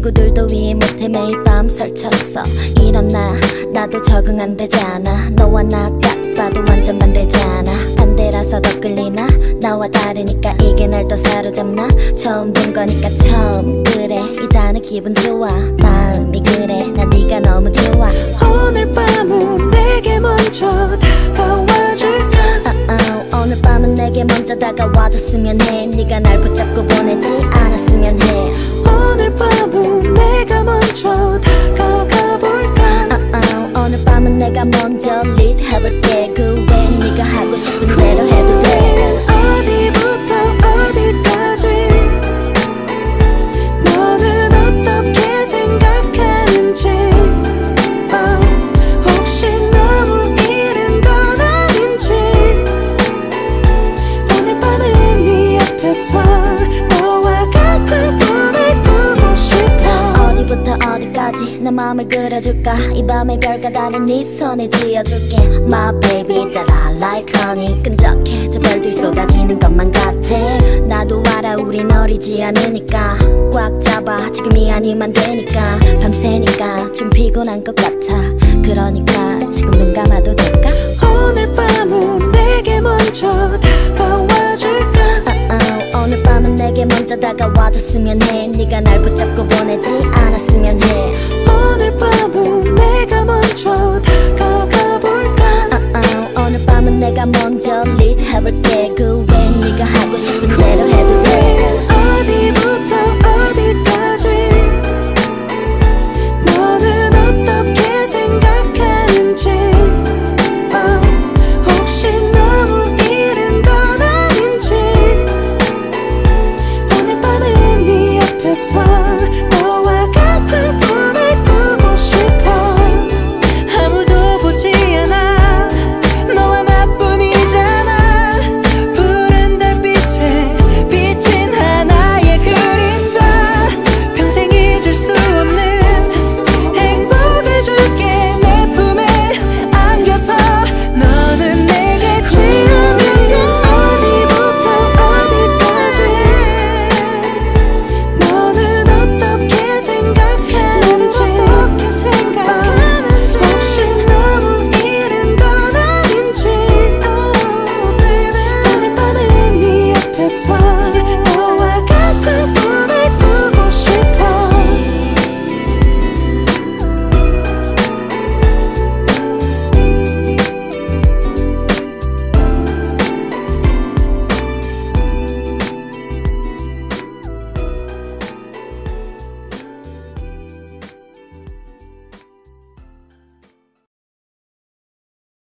친구들도 이해 못해 매일 밤 설쳤어. 이런 나 나도 적응 안 되잖아. 너와 나 딱 봐도 완전 반대잖아. 반대라서 더 끌리나? 나와 다르니까 이게 날 더 사로잡나? 처음 본 거니까 처음 그래. 이단은 기분 좋아. 마음이 그래. 난 네가 너무 좋아. 오늘 밤은 내게 먼저 다가와줄까? uh-uh, 오늘 밤은 내게 먼저 다가와줬으면 해. 네가 날 붙잡고 보내지 않았으면 해 먼저 다가가 볼까? Uh-uh, 오늘 밤은 내가 먼저 리드 해볼게. 그 외에 네가 하고 싶은 대로 해도 돼 내 맘을 그려줄까? 이 밤의 별과 다른 네 손에 지어줄게. My baby that I like honey. 끈적해 저 별들 쏟아지는 것만 같아. 나도 알아 우린 어리지 않으니까. 꽉 잡아 지금이 아니면 되니까. 밤새니까 좀 피곤한 것 같아. 그러니까 지금 눈 감아도 될까? 오늘 밤은 내게 먼저 다가와줄까? uh-uh, 오늘 밤은 내게 먼저 다가와줬으면 해. 네가 날 붙잡고 보내지 않았으면 해